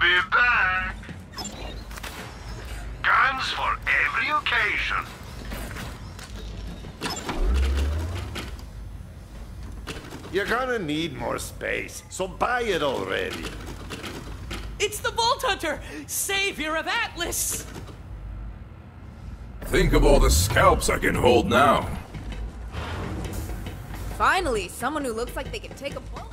be back. Guns for every occasion. You're gonna need more space, so buy it already. It's the Vault Hunter, savior of Atlas! Think of all the scalps I can hold now. Finally, someone who looks like they can take a bullet.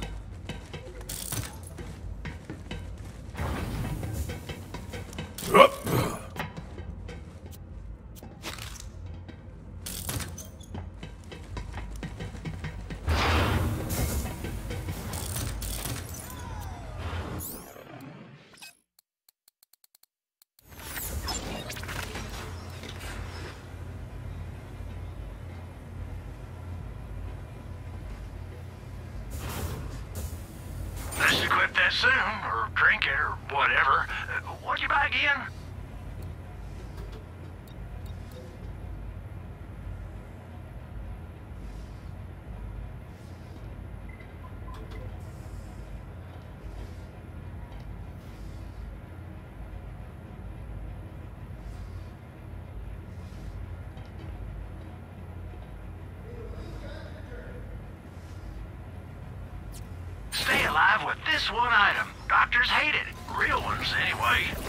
Soon, or drink it, or whatever. Uh, What'd you buy again? This one item. Doctors hate it. Real ones, anyway.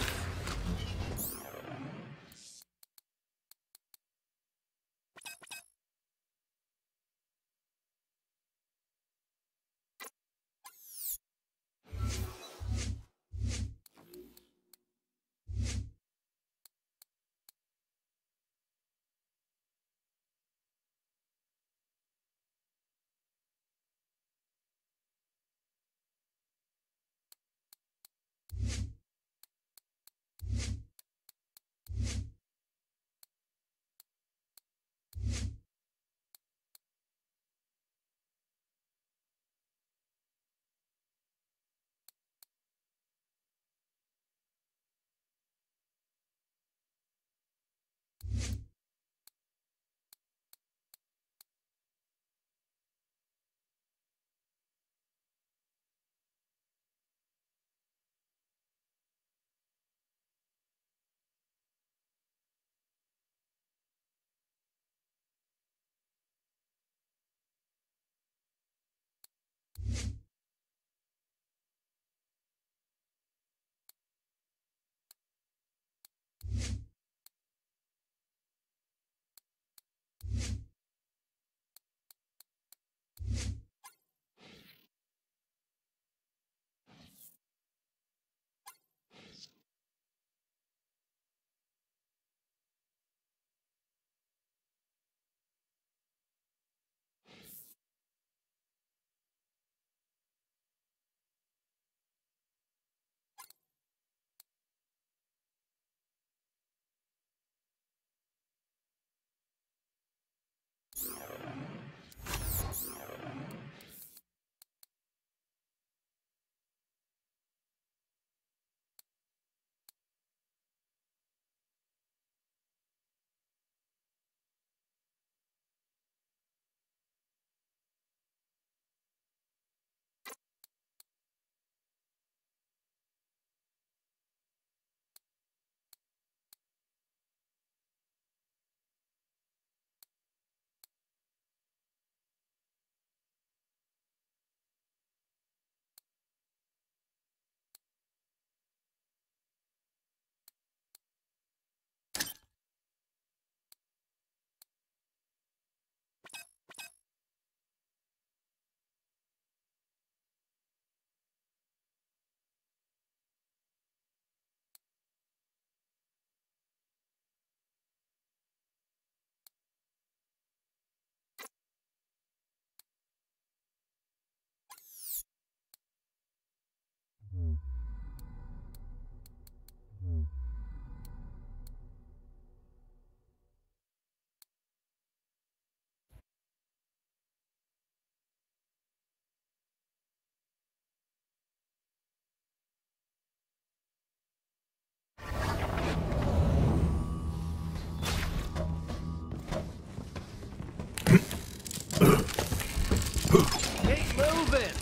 Moving!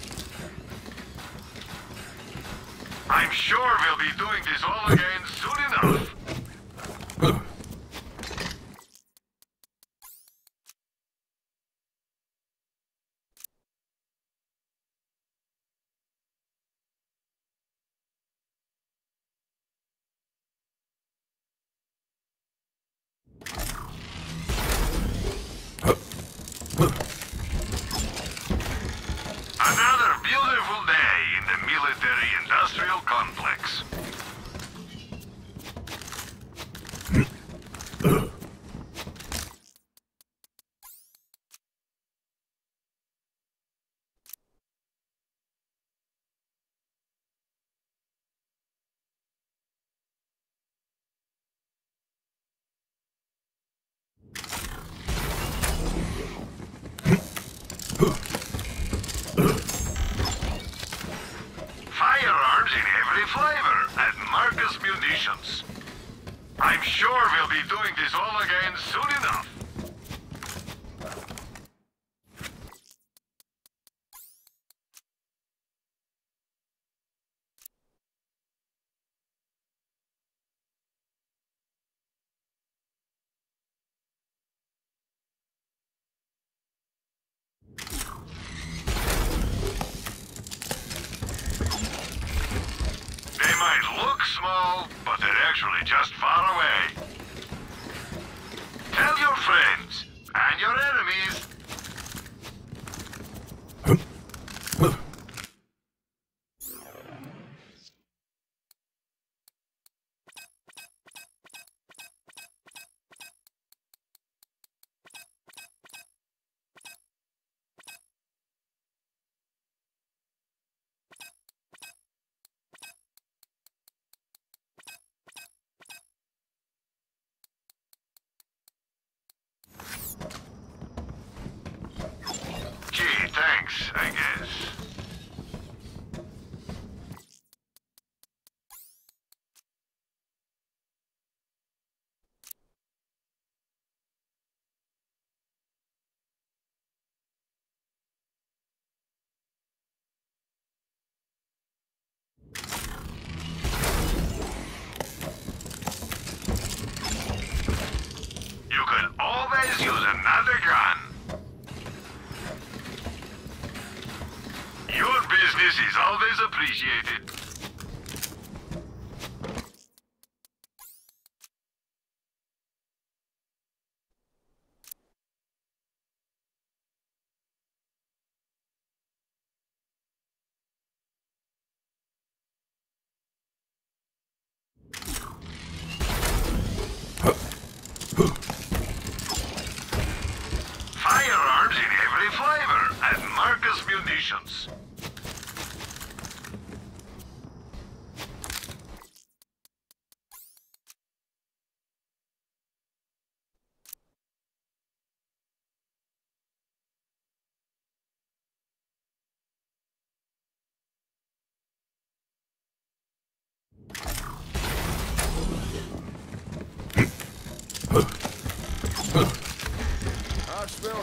I'm sure we'll be doing this all again soon enough. Another beautiful day in the military-industrial complex. Firearms in every flavor at Marcus Munitions. I'm sure we'll be doing this all again soon enough. Small, but they're actually just far away. Tell your friends and your enemies Firearms in every flavor at Marcus Munitions.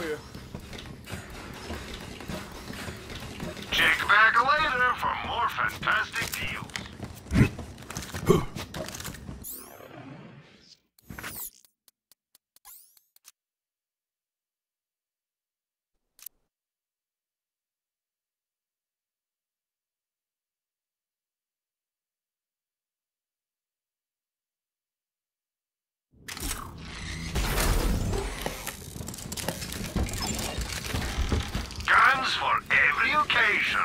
I smell you. Check back later for more fantastic deals. Guns for occasion.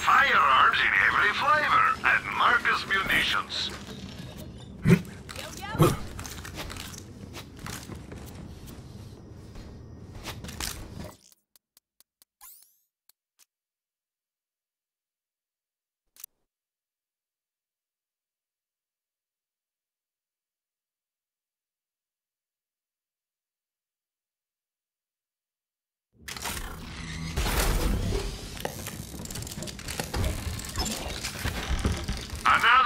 Firearms in every flavor Marcus Munitions. Another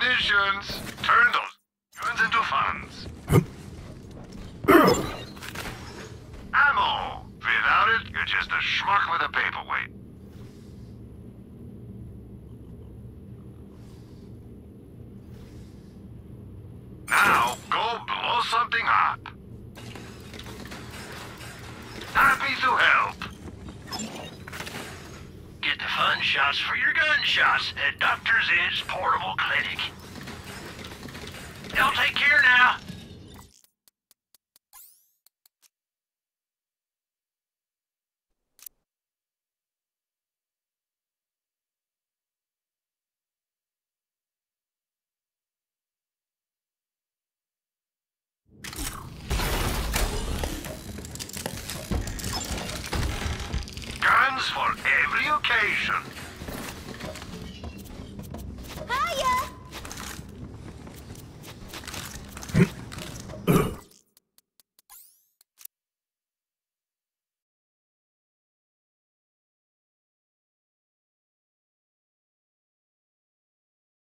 Munitions. Turn those guns into funds. Ammo. Without it, you're just a schmuck with a paperweight. Now, go blow something up. Happy to help. shots for your gunshots at Doctor Zed's Portable Clinic. Y'all take care now. for every occasion. 妈耶